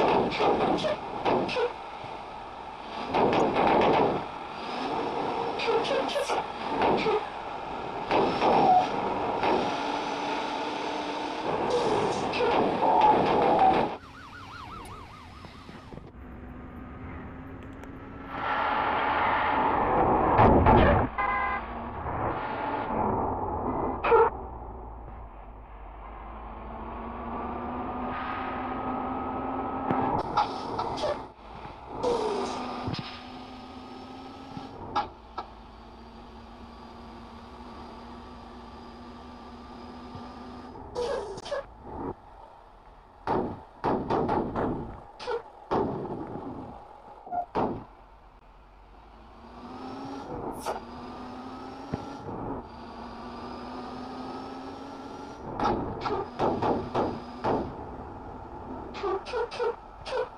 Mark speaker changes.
Speaker 1: Thank you. Choo
Speaker 2: choo choo choo